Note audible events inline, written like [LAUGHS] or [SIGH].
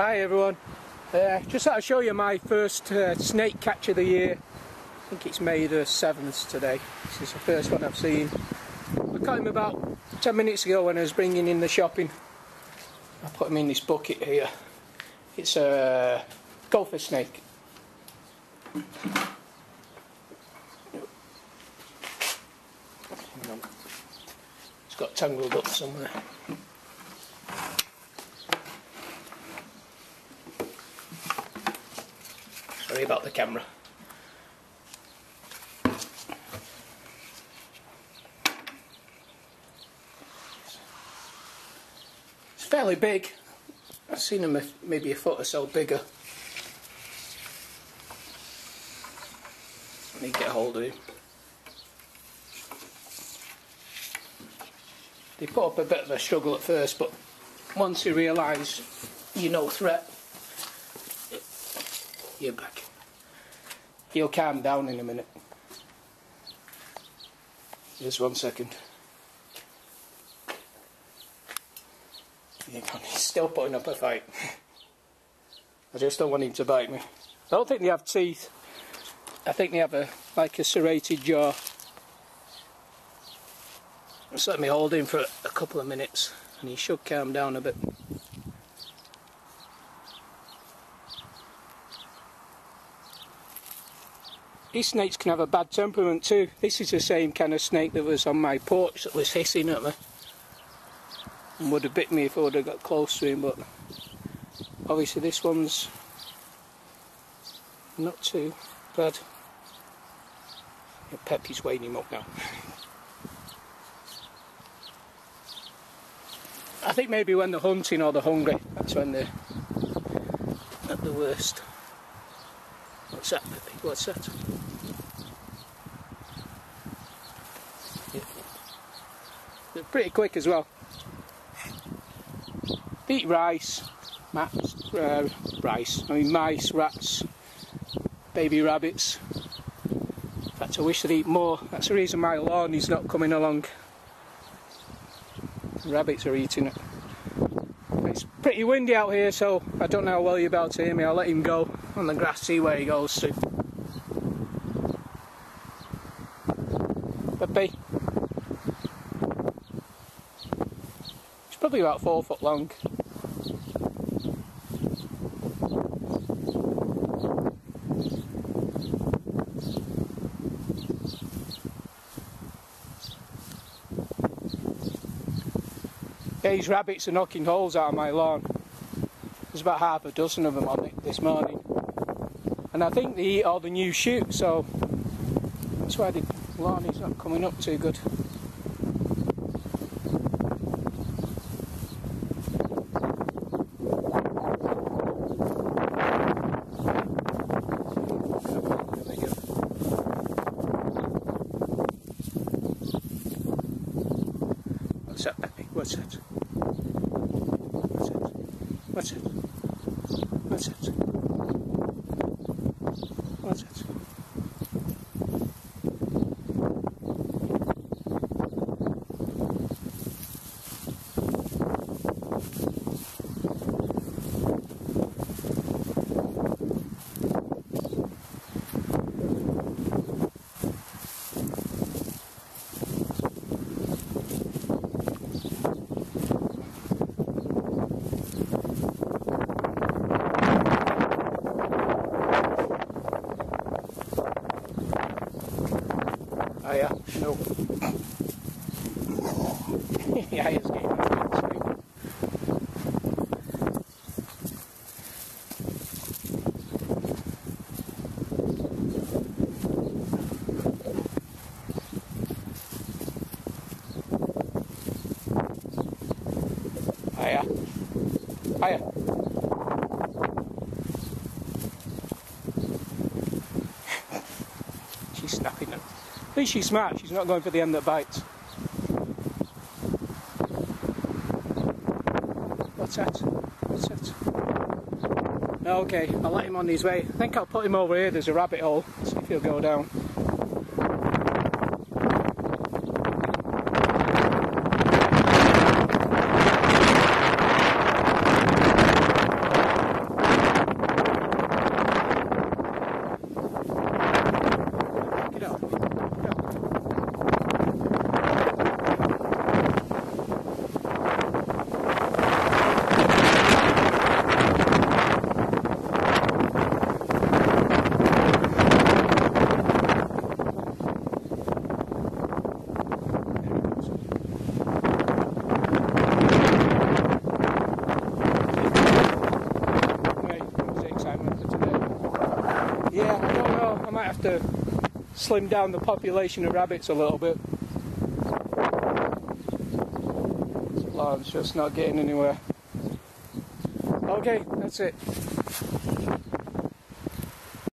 Hi everyone. Uh, just thought I'd show you my first uh, snake catch of the year. I think it's May the 7th today. This is the first one I've seen. I caught him about 10 minutes ago when I was bringing in the shopping. I put him in this bucket here. It's a gopher snake. It's got tangled up somewhere. Sorry about the camera. It's fairly big. I've seen them maybe a foot or so bigger. Let me get a hold of him. They put up a bit of a struggle at first, but once you realise you're no threat, you're back. He'll calm down in a minute. Just one second. [LAUGHS] He's still putting up a fight. I just don't want him to bite me. I don't think they have teeth. I think they have a like a serrated jaw. Just let me hold him for a couple of minutes and he should calm down a bit. These snakes can have a bad temperament too. This is the same kind of snake that was on my porch that was hissing at me. And would have bit me if I would have got close to him, but obviously this one's not too bad. Peppy's weighing him up now. I think maybe when they're hunting or they're hungry, that's when they're at the worst. What's that, Peppy? What's that? Yeah. They're pretty quick as well. Eat rice, mats, uh, rice, I mean mice, rats, baby rabbits. In fact, I wish they'd eat more. That's the reason my lawn is not coming along. rabbits are eating it. It's pretty windy out here, so I don't know how well you're about to hear me. I'll let him go on the grass, see where he goes to. Peppy. Probably about four foot long. These rabbits are knocking holes out of my lawn. There's about half a dozen of them on it this morning. And I think they eat all the new shoots, so that's why the lawn is not coming up too good. That, Peppy? What's that? What's it? What's it? What's it? What's it? Oh yeah, no. [LAUGHS] yeah, he's getting Hiya. Hiya. She's snapping them. At least she's smart, she's not going for the end that bites. What's that? What's that? Okay, I'll let him on his way. I think I'll put him over here, there's a rabbit hole, see if he'll go down. To slim down the population of rabbits a little bit. Lawrence just not getting anywhere. Okay, that's it.